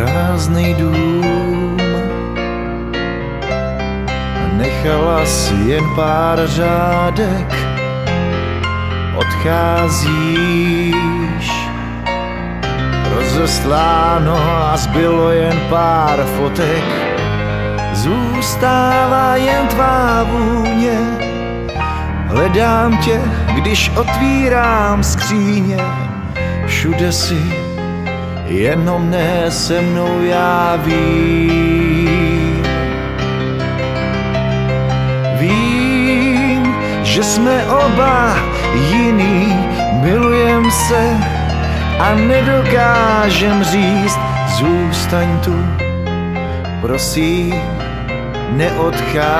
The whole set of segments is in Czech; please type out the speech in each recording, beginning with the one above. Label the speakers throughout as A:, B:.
A: prázdný dům. Nechala si jen pár řádek, odcházíš. Rozestláno a zbylo jen pár fotek, zůstává jen tvá vůně. Hledám tě, když otvírám skříně, všude si, jenom ne se mnou já vím. Vím, že jsme oba jiný, milujem se a nedokážem říct, zůstaň tu, prosím, neodcházej.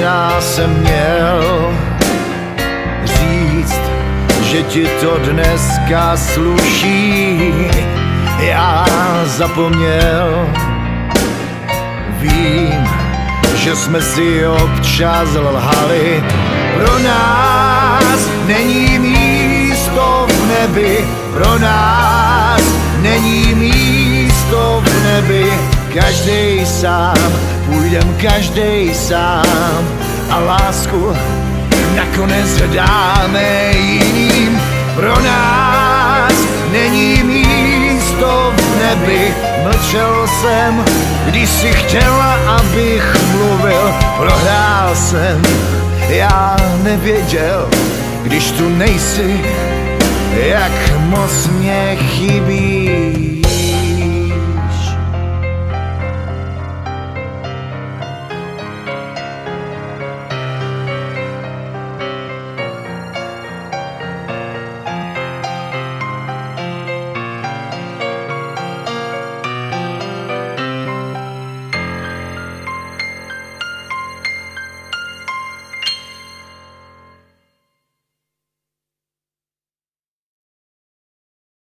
A: Možná jsem měl říct, že ti to dneska sluší. Já zapomněl, vím, že jsme si občas lhali. Pro nás není místo v nebi, pro nás není místo v nebi. Každý sám, půjdem každý sám. A lásku nakonec dáme jiným. Pro nás není místo v nebi, mlčel jsem, když si chtěla, abych mluvil, prohrál jsem, já nevěděl, když tu nejsi, jak moc mě chybí.